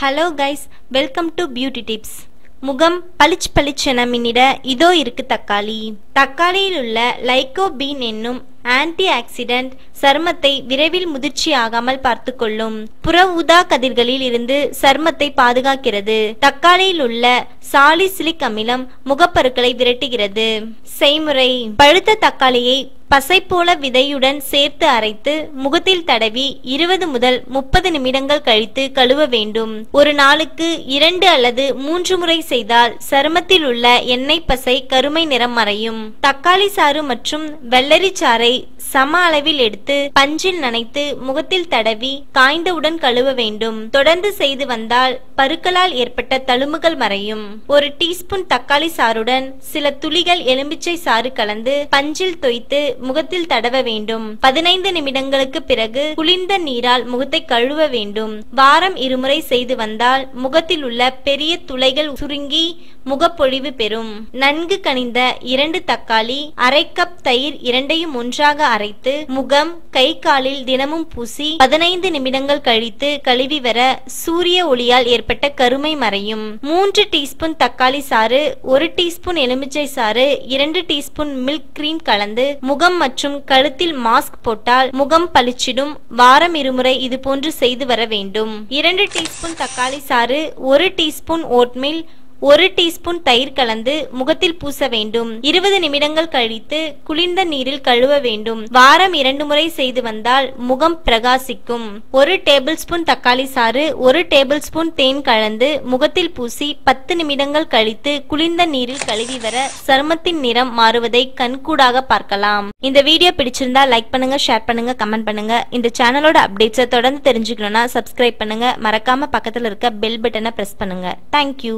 Hello guys welcome to beauty tips முகம் பளிச் பளிச்சென மின்னிட இதோ இருக்கு தக்காளி. தக்காளியில் உள்ள லைகோபீன் என்னும் ஆன்டி ஆக்சிடென்ட் சருமத்தை விரைவில் முதிர்ச்சியாகாமல் பார்த்துக்கொள்ளும். புற ஊதா கதிர்களில் இருந்து சருமத்தை பாதுகாக்கிறது. தக்காளியில் உள்ள சாலிசிலிக் அமிலம் முகப்பருக்களை விரட்டுகிறது. செய்முறை. பழுத்த தக்காளியை பசை போல விதையுடன் சேர்த்து அரைத்து முகத்தில் தடவி இருபது முதல் முப்பது நிமிடங்கள் கழித்து கழுவ வேண்டும். ஒரு நாளுக்கு இரண்டு அல்லது மூன்று முறை செய்தால் சருமத்தில் உள்ள எண்ணெய் பசை கருமை நிறம் மறையும். தக்காளி சாறு மற்றும் வெள்ளரி சாறை சம அளவில் எடுத்து பஞ்சில் நனைத்து முகத்தில் தடவி காய்ந்தவுடன் கழுவ வேண்டும். தொடர்ந்து செய்து வந்தால் பருக்களால் ஏற்பட்ட தழும்புகள் மறையும். ஒரு டீஸ்பூன் தக்காளி சாறுடன் சில துளிகள் எலும்பிச்சை சாறு கலந்து பஞ்சில் தொய்த்து முகத்தில் தடவ வேண்டும். பதினைந்து நிமிடங்களுக்கு பிறகு குளிர்ந்த நீரால் முகத்தை கழுவ வேண்டும். வாரம் இருமுறை செய்து வந்தால் முகத்தில் உள்ள பெரிய துளைகள் சுருங்கி முகப்பொழிவு பெறும். நன்கு கனிந்த இரண்டு தக்காளி அரை கப் தயிர் இரண்டையும் ஒன்றாக அரைத்து முகம் கை காலில் தினமும் பூசி பதினைந்து நிமிடங்கள் கழித்து கழுவி வர சூரிய ஒளியால் ஏற்பட்ட கருமை மறையும். மூன்று டீஸ்பூன் தக்காளி சாறு ஒரு டீஸ்பூன் எலுமிச்சை சாறு இரண்டு டீஸ்பூன் மில்க் கிரீம் கலந்து முகம் மற்றும் கழுத்தில் மாஸ்க் போட்டால் முகம் பளிச்சிடும். வாரம் இருமுறை இது போன்று செய்து வர வேண்டும். இரண்டு டீஸ்பூன் தக்காளி சாறு ஒரு டீஸ்பூன் ஓட்மில் ஒரு டீஸ்பூன் தயிர் கலந்து முகத்தில் பூச வேண்டும். இருபது நிமிடங்கள் கழித்து குளிர்ந்த நீரில் கழுவ வேண்டும். வாரம் இரண்டு முறை செய்து வந்தால் முகம் பிரகாசிக்கும். ஒரு டேபிள் ஸ்பூன் தக்காளி சாறு ஒரு டேபிள் ஸ்பூன் தேன் கலந்து முகத்தில் பூசி பத்து நிமிடங்கள் கழித்து குளிர்ந்த நீரில் கழுவி வர சருமத்தின் நிறம் மாறுவதை கண்கூடாக பார்க்கலாம். இந்த வீடியோ பிடிச்சிருந்தா லைக் பண்ணுங்க ஷேர் பண்ணுங்க கமெண்ட் பண்ணுங்க. இந்த சேனலோட அப்டேட்ஸை தொடர்ந்து தெரிஞ்சுக்கணும்னா சப்ஸ்கிரைப் பண்ணுங்க. மறக்காம பக்கத்தில் இருக்க பெல் பட்டனை பிரஸ் பண்ணுங்க. தேங்க்யூ